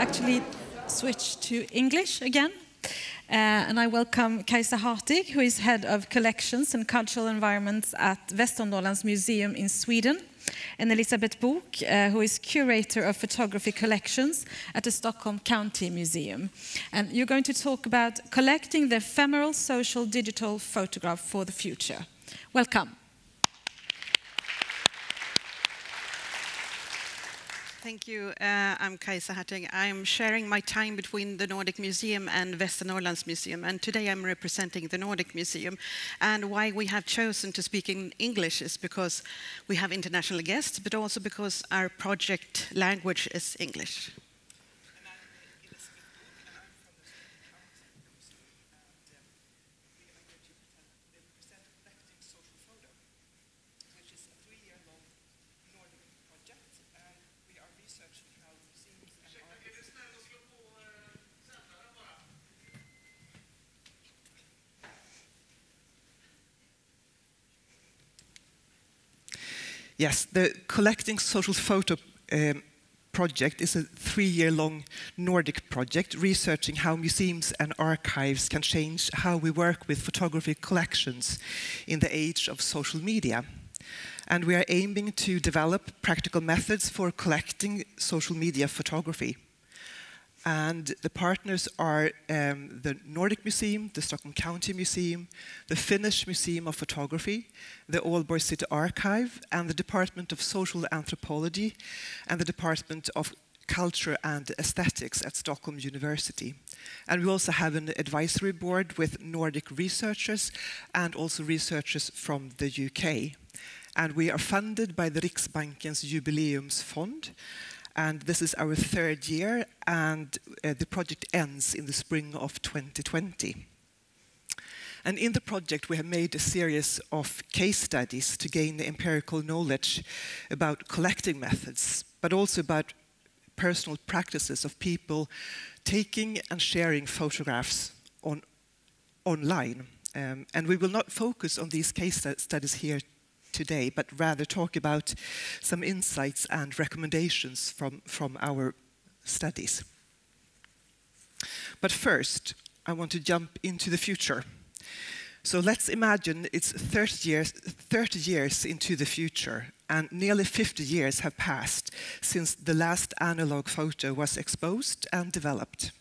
actually switch to English again. Uh, and I welcome Kajsa Hartig, who is head of collections and cultural environments at Västernorrlands Museum in Sweden, and Elisabeth Boogh, uh, who is curator of photography collections at the Stockholm County Museum. And you're going to talk about collecting the ephemeral social digital photograph for the future. Welcome. Thank you. Uh, I'm Kajsa Hartig. I'm sharing my time between the Nordic Museum and Västernorrlands Museum, and today I'm representing the Nordic Museum. And why we have chosen to speak in English is because we have international guests, but also because our project language is English. Yes, the Collecting Social Photo um, project is a three-year-long Nordic project researching how museums and archives can change how we work with photography collections in the age of social media. And we are aiming to develop practical methods for collecting social media photography. And the partners are um, the Nordic Museum, the Stockholm County Museum, the Finnish Museum of Photography, the Aalborg City Archive, and the Department of Social Anthropology, and the Department of Culture and Aesthetics at Stockholm University. And we also have an advisory board with Nordic researchers and also researchers from the UK. And we are funded by the Riksbankens Jubileumsfond, and this is our third year, and uh, the project ends in the spring of 2020. And in the project, we have made a series of case studies to gain the empirical knowledge about collecting methods, but also about personal practices of people taking and sharing photographs on, online. Um, and we will not focus on these case studies here today, but rather talk about some insights and recommendations from, from our studies. But first, I want to jump into the future. So let's imagine it's 30 years, 30 years into the future, and nearly 50 years have passed since the last analog photo was exposed and developed.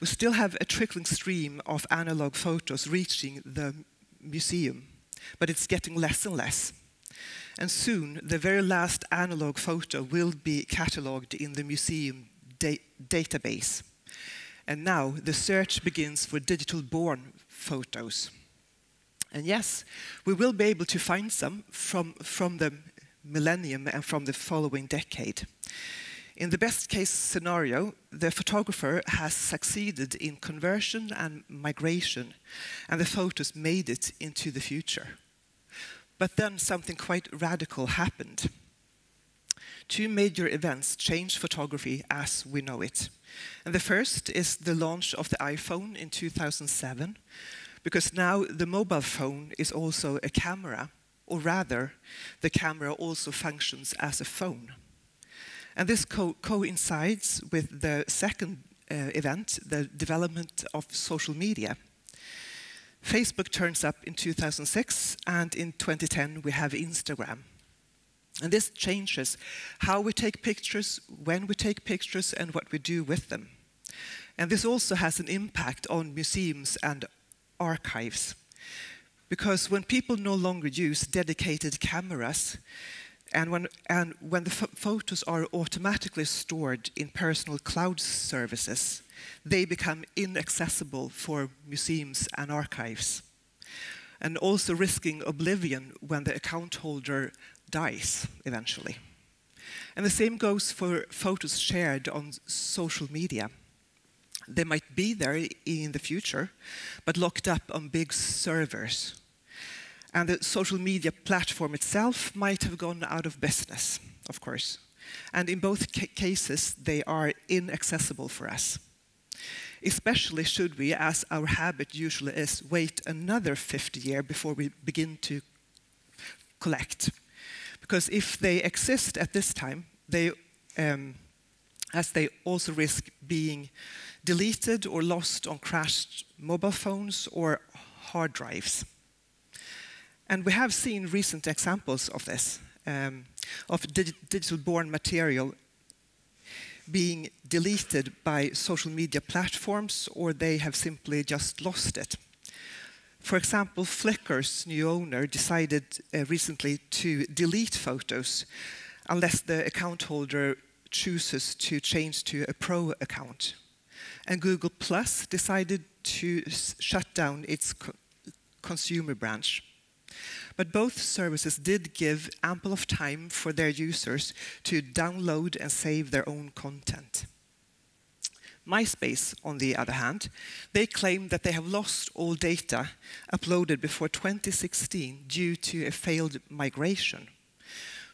We still have a trickling stream of analog photos reaching the museum but it's getting less and less. And soon, the very last analog photo will be catalogued in the museum da database. And now the search begins for digital born photos. And yes, we will be able to find some from, from the millennium and from the following decade. In the best case scenario, the photographer has succeeded in conversion and migration, and the photos made it into the future. But then something quite radical happened. Two major events changed photography as we know it. And the first is the launch of the iPhone in 2007, because now the mobile phone is also a camera, or rather, the camera also functions as a phone. And this co coincides with the second uh, event, the development of social media. Facebook turns up in 2006, and in 2010 we have Instagram. And this changes how we take pictures, when we take pictures, and what we do with them. And this also has an impact on museums and archives. Because when people no longer use dedicated cameras, and when, and when the photos are automatically stored in personal cloud services, they become inaccessible for museums and archives. And also risking oblivion when the account holder dies eventually. And the same goes for photos shared on social media. They might be there in the future, but locked up on big servers and the social media platform itself might have gone out of business, of course. And in both ca cases, they are inaccessible for us. Especially should we, as our habit usually is, wait another 50 years before we begin to collect. Because if they exist at this time, they, um, as they also risk being deleted or lost on crashed mobile phones or hard drives. And we have seen recent examples of this, um, of dig digital-born material being deleted by social media platforms or they have simply just lost it. For example, Flickr's new owner decided uh, recently to delete photos unless the account holder chooses to change to a pro account. And Google Plus decided to shut down its co consumer branch. But both services did give ample of time for their users to download and save their own content. MySpace, on the other hand, they claim that they have lost all data uploaded before 2016 due to a failed migration.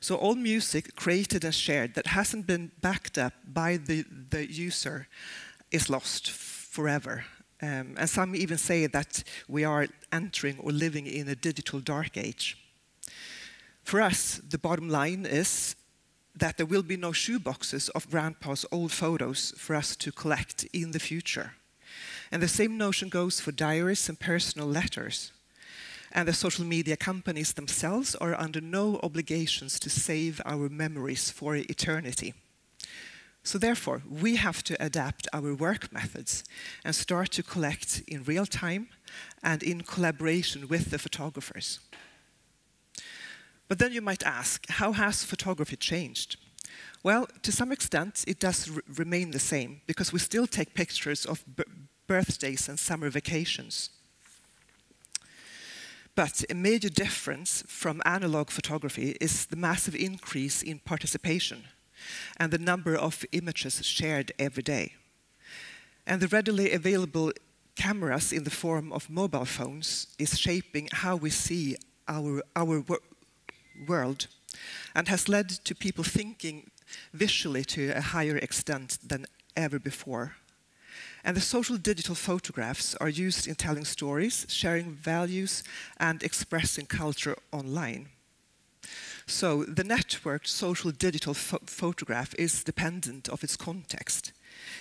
So all music created and shared that hasn't been backed up by the, the user is lost forever. Um, and some even say that we are entering or living in a digital dark age. For us, the bottom line is that there will be no shoeboxes of grandpa's old photos for us to collect in the future. And the same notion goes for diaries and personal letters and the social media companies themselves are under no obligations to save our memories for eternity. So therefore, we have to adapt our work methods and start to collect in real time and in collaboration with the photographers. But then you might ask, how has photography changed? Well, to some extent, it does remain the same because we still take pictures of birthdays and summer vacations. But a major difference from analog photography is the massive increase in participation and the number of images shared every day. And the readily available cameras in the form of mobile phones is shaping how we see our, our wor world and has led to people thinking visually to a higher extent than ever before. And the social digital photographs are used in telling stories, sharing values, and expressing culture online. So the networked social digital pho photograph is dependent of its context,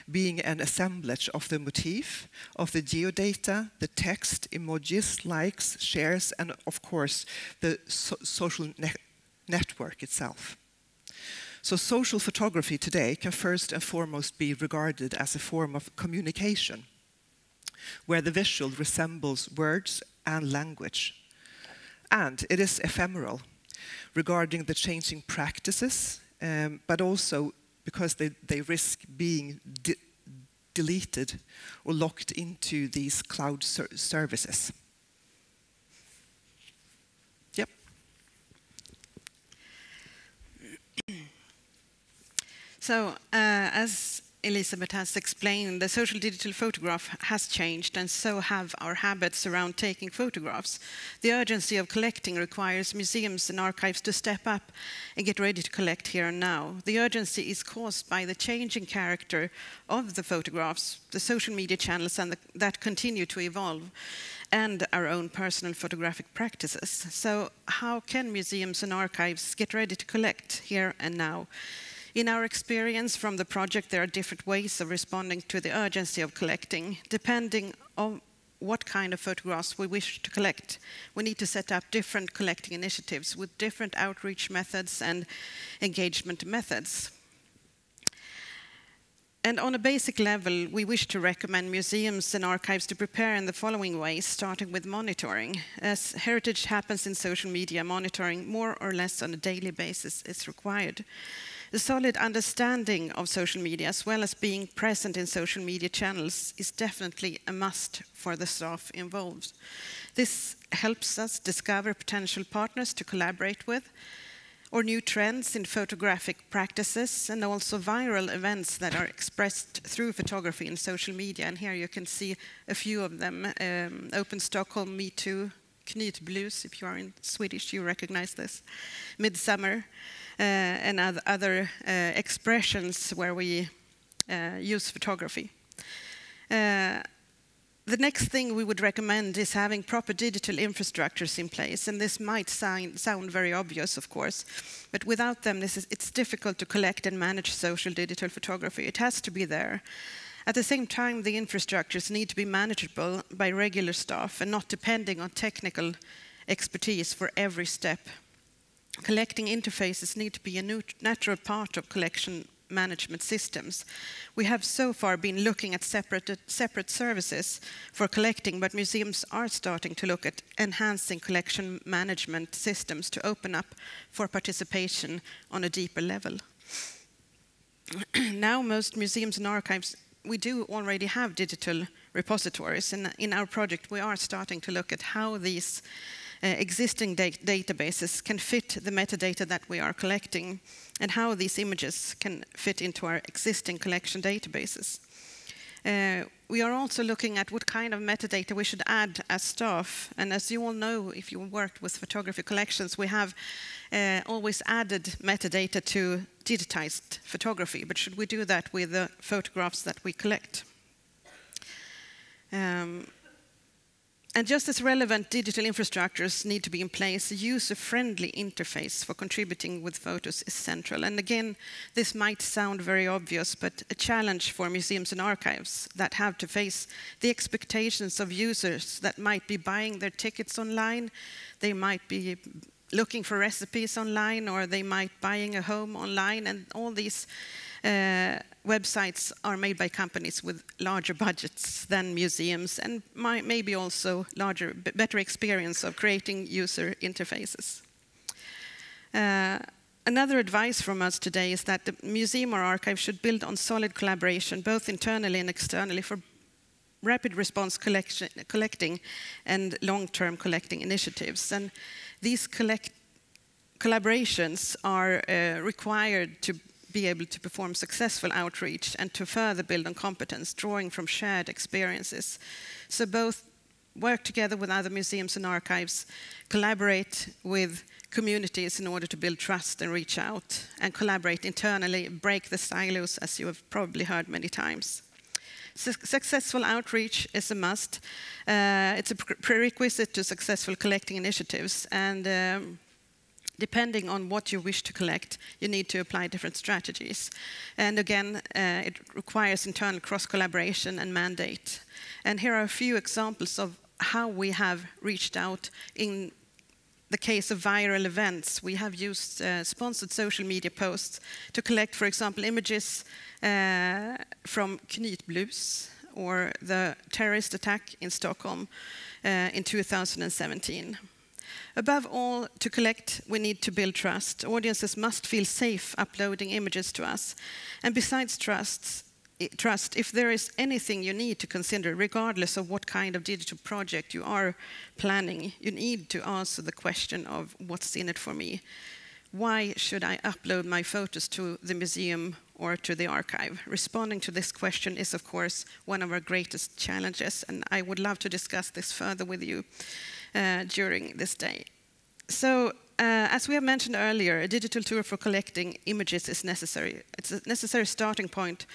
being an assemblage of the motif, of the geodata, the text, emojis, likes, shares, and of course the so social ne network itself. So social photography today can first and foremost be regarded as a form of communication, where the visual resembles words and language. And it is ephemeral, regarding the changing practices, um, but also because they, they risk being de deleted or locked into these cloud ser services. Yep. So, uh, as Elisabeth has explained, the social digital photograph has changed, and so have our habits around taking photographs. The urgency of collecting requires museums and archives to step up and get ready to collect here and now. The urgency is caused by the changing character of the photographs, the social media channels the, that continue to evolve, and our own personal photographic practices. So, how can museums and archives get ready to collect here and now? In our experience from the project, there are different ways of responding to the urgency of collecting, depending on what kind of photographs we wish to collect. We need to set up different collecting initiatives with different outreach methods and engagement methods. And on a basic level, we wish to recommend museums and archives to prepare in the following ways, starting with monitoring. As heritage happens in social media, monitoring more or less on a daily basis is required. The solid understanding of social media, as well as being present in social media channels, is definitely a must for the staff involved. This helps us discover potential partners to collaborate with, or new trends in photographic practices, and also viral events that are expressed through photography in social media. And here you can see a few of them. Um, Open Stockholm, Me Too, Knytblus, if you are in Swedish, you recognize this. Midsummer. Uh, and other uh, expressions where we uh, use photography. the next thing we would recommend is having proper digital infrastructures in place, and this might sound, sound very obvious, of course, but without them, is, it's difficult to collect and manage social digital photography. It has to be there. At the same time, the infrastructures need to be manageable by regular staff and not depending on technical expertise for every step. Collecting interfaces need to be a natural part of collection management systems. We have so far been looking at separate, separate services for collecting, but museums are starting to look at enhancing collection management systems to open up for participation on a deeper level. now most museums and archives, we do already have digital repositories, and in our project we are starting to look at how these existing da databases can fit the metadata that we are collecting and how these images can fit into our existing collection databases. Uh, we are also looking at what kind of metadata we should add as staff. And as you all know, if you worked with photography collections, we have uh, always added metadata to digitized photography. But should we do that with the photographs that we collect? Um, and just as relevant digital infrastructures need to be in place, a user-friendly interface for contributing with photos is central. And again, this might sound very obvious, but a challenge for museums and archives that have to face the expectations of users that might be buying their tickets online, they might be looking for recipes online, or they might buying a home online, and all these uh, websites are made by companies with larger budgets than museums and maybe also larger, better experience of creating user interfaces. Uh, another advice from us today is that the museum or archive should build on solid collaboration, both internally and externally, for rapid response collection, collecting and long-term collecting initiatives. And these collect collaborations are uh, required to be able to perform successful outreach and to further build on competence, drawing from shared experiences. So both work together with other museums and archives, collaborate with communities in order to build trust and reach out, and collaborate internally, break the silos, as you have probably heard many times. successful outreach is a must. Uh, it's a prerequisite to successful collecting initiatives, and um, depending on what you wish to collect, you need to apply different strategies. And again, uh, it requires internal cross-collaboration and mandate. And here are a few examples of how we have reached out in the case of viral events. We have used uh, sponsored social media posts to collect, for example, images uh, from Knytblus or the terrorist attack in Stockholm uh, in 2017. Above all, to collect, we need to build trust. Audiences must feel safe uploading images to us. And besides trust, trust, if there is anything you need to consider, regardless of what kind of digital project you are planning, you need to answer the question of what's in it for me. Why should I upload my photos to the museum or to the archive? Responding to this question is, of course, one of our greatest challenges, and I would love to discuss this further with you. Uh, during this day. So, uh, as we have mentioned earlier, a digital tool for collecting images is necessary. It's a necessary starting point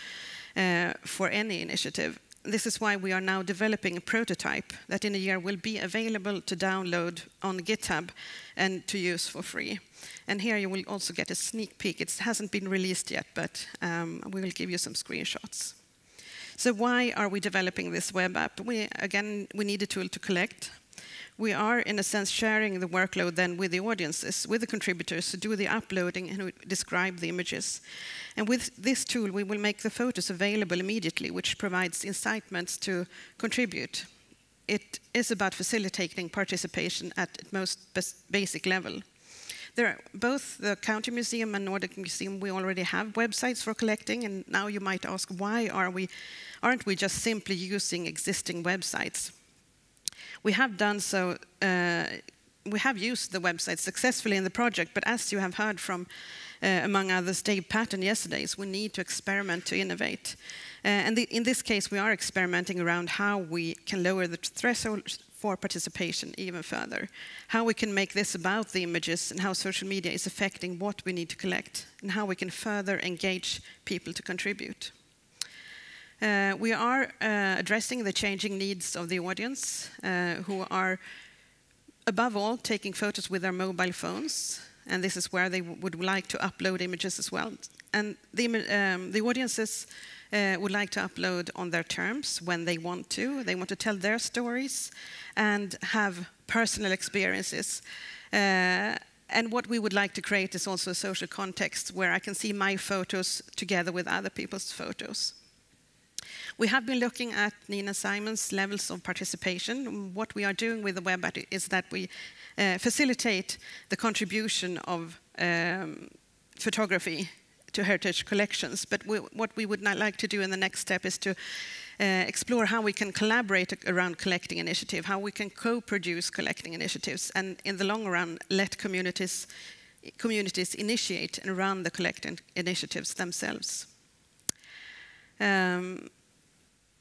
uh, for any initiative. This is why we are now developing a prototype that in a year will be available to download on GitHub and to use for free. And here you will also get a sneak peek. It hasn't been released yet, but um, we will give you some screenshots. So why are we developing this web app? We, again, we need a tool to collect, we are, in a sense, sharing the workload then with the audiences, with the contributors to do the uploading and describe the images. And with this tool, we will make the photos available immediately, which provides incitements to contribute. It is about facilitating participation at most basic level. There are both the County Museum and Nordic Museum, we already have websites for collecting, and now you might ask, why are we, aren't we just simply using existing websites? We have done so, uh, we have used the website successfully in the project, but as you have heard from, uh, among others, Dave Patten yesterday, we need to experiment to innovate. Uh, and the, in this case, we are experimenting around how we can lower the threshold for participation even further, how we can make this about the images and how social media is affecting what we need to collect, and how we can further engage people to contribute. Uh, we are uh, addressing the changing needs of the audience uh, who are, above all, taking photos with their mobile phones. And this is where they would like to upload images as well. And the, um, the audiences uh, would like to upload on their terms when they want to. They want to tell their stories and have personal experiences. Uh, and what we would like to create is also a social context where I can see my photos together with other people's photos. We have been looking at Nina Simon's levels of participation. What we are doing with the web is that we uh, facilitate the contribution of um, photography to heritage collections. But we, what we would like to do in the next step is to uh, explore how we can collaborate around collecting initiative, how we can co-produce collecting initiatives, and in the long run, let communities, communities initiate and run the collecting initiatives themselves. Um,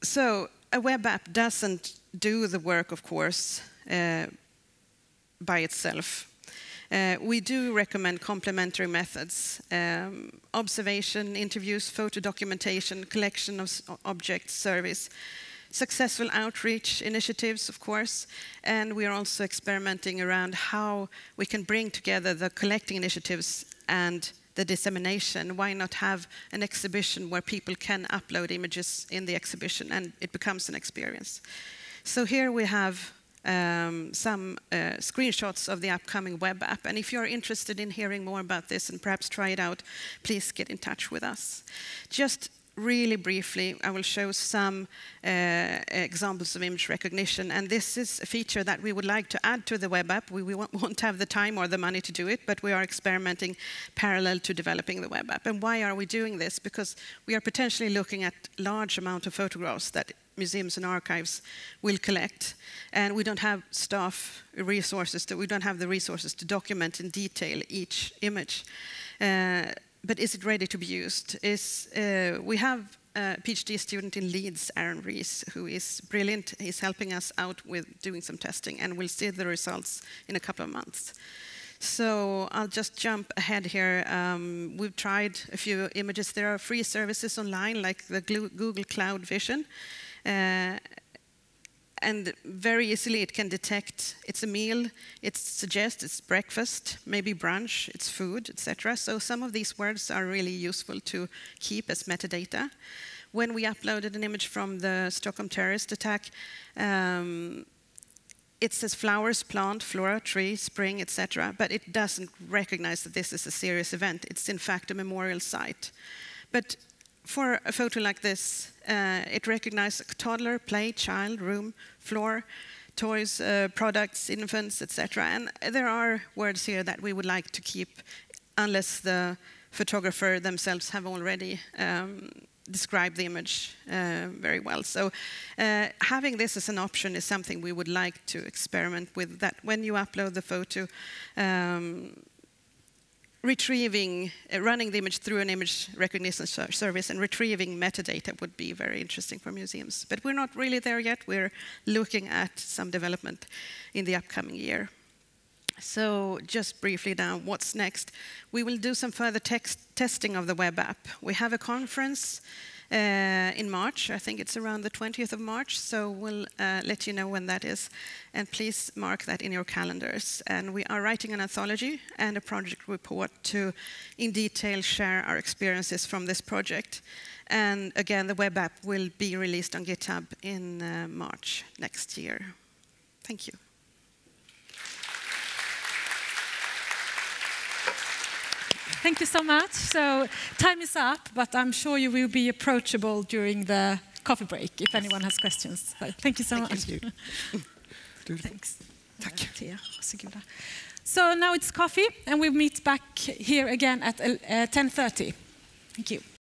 so a web app doesn't do the work, of course, uh, by itself. Uh, we do recommend complementary methods, um, observation, interviews, photo documentation, collection of objects, service, successful outreach initiatives, of course, and we are also experimenting around how we can bring together the collecting initiatives and the dissemination. Why not have an exhibition where people can upload images in the exhibition and it becomes an experience? So here we have um, some uh, screenshots of the upcoming web app. And if you're interested in hearing more about this and perhaps try it out, please get in touch with us. Just really briefly, I will show some uh, examples of image recognition. And this is a feature that we would like to add to the web app. We, we, won't have the time or the money to do it, but we are experimenting parallel to developing the web app. And why are we doing this? Because we are potentially looking at large amount of photographs that museums and archives will collect. And we don't have staff resources, to, we don't have the resources to document in detail each image. Uh, but is it ready to be used? Is, uh, we have a PhD student in Leeds, Aaron Rees, who is brilliant. He's helping us out with doing some testing, and we'll see the results in a couple of months. So I'll just jump ahead here. Um, we've tried a few images. There are free services online, like the Google Cloud Vision. Uh, and very easily it can detect it's a meal, it suggests it's breakfast, maybe brunch, it's food, etc. So some of these words are really useful to keep as metadata. When we uploaded an image from the Stockholm terrorist attack, um, it says flowers, plant, flora, tree, spring, etc., but it doesn't recognize that this is a serious event. It's in fact a memorial site. But for a photo like this, uh, it recognizes toddler, play, child, room, floor, toys, uh, products, infants, etc. And there are words here that we would like to keep unless the photographer themselves have already um, described the image uh, very well. So uh, having this as an option is something we would like to experiment with, that when you upload the photo, um, retrieving, uh, running the image through an image recognition service and retrieving metadata would be very interesting for museums. But we're not really there yet. We're looking at some development in the upcoming year. So just briefly now, what's next? We will do some further testing of the web app. We have a conference in March. I think it's around the 20th of March, so we'll uh, let you know when that is. And please mark that in your calendars. And we are writing an anthology and a project report to, in detail, share our experiences from this project. And again, the web app will be released on GitHub in uh, March next year. Thank you. Thank you so much. So time is up, but I'm sure you will be approachable during the coffee break if anyone has questions. So thank you so much. thank much. You. Thanks. So now it's coffee, and we meet back here again at 10.30. Uh, thank you.